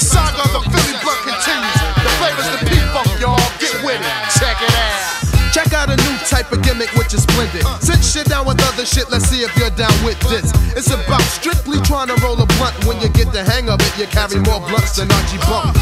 saga of the Philly blunt continues. The flavor's the P-Funk, y'all. Get with it. Check it out. Check out a new type of gimmick, which is splendid. Sit shit down with other shit, let's see if you're down with this. It's about strictly trying to roll a blunt. When you get the hang of it, you carry more blunts than Archie Bump.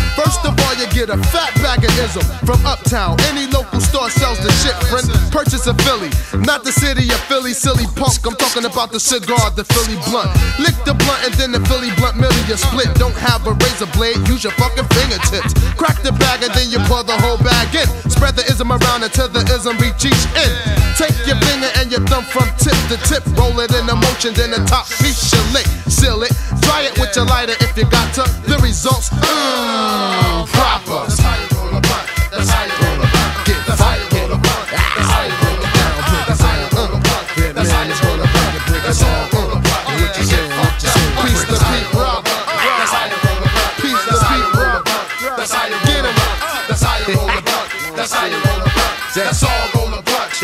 Get a fat bag of ism from Uptown. Any local store sells the shit, friend. Purchase a Philly, not the city of Philly, silly punk. I'm talking about the cigar, the Philly blunt. Lick the blunt and then the Philly blunt you split. Don't have a razor blade, use your fucking fingertips. Crack the bag and then you pour the whole bag in. Spread the ism around until the ism reach each end. Take your finger and your thumb from tip to tip. Roll it in a motion, then the top piece you lick. Seal it, dry it with your lighter if you got to. The results, mmm,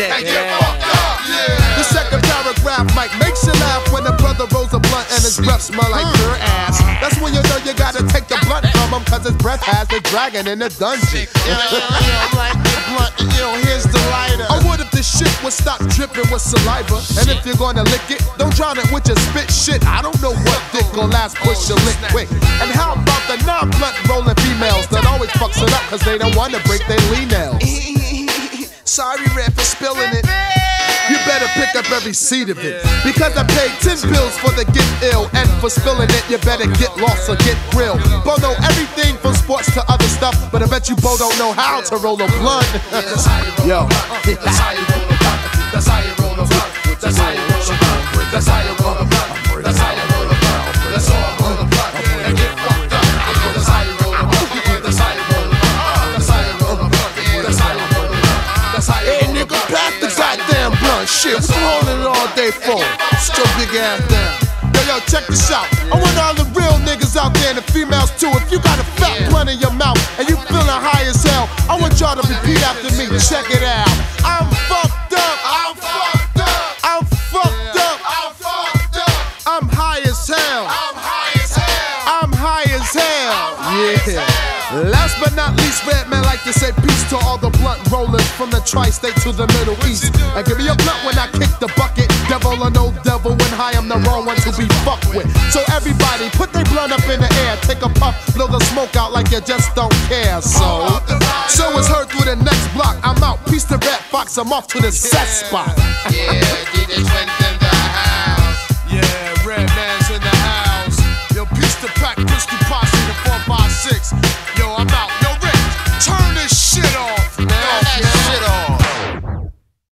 a blunt. And get fucked up. Yeah. The second paragraph might make you laugh when a brother rolls a blunt and his breath smell like mm. your ass. That's when you know you gotta take the blunt from him cause his breath has the dragon in the dungeon. like the blunt. Yo, here's the lighter. Or what if the shit would stop dripping with saliva? And if you're gonna lick it, don't drown it with your spit shit. I don't know what dick gon' last push your lick quick. And how about the non-blunt rolling females that always fucks it up cause they don't wanna break their lean nails? Every seed of it. Because I paid 10 bills for the get ill. And for spilling it, you better get lost or get grilled. Bo know everything from sports to other stuff. But I bet you Bo don't know how to roll a blunt. That's how you roll Yo. Shit, what you holding it all day for? Sit your big ass down. Yo, yo, check this out. I want all the real niggas out there and the females too. If you got a fat blunt in your mouth and you feeling high as hell, I want y'all to repeat after me. Check it out. I'm fucked up. I'm fucked up. I'm fucked up. I'm fucked up. I'm high as hell. I'm high as hell. I'm high as hell. Yeah. Last but not least, Redman like to say peace to all the blunt rollers from the tri-state to the Middle East. And give me a blunt when I kick the bucket. Devil or no devil, when high I'm the wrong one to be fucked with. So everybody, put their blunt up in the air, take a puff, blow the smoke out like you just don't care. So, so it's heard through the next block. I'm out. Peace to Redd Foxx. I'm off to the set spot. Yeah,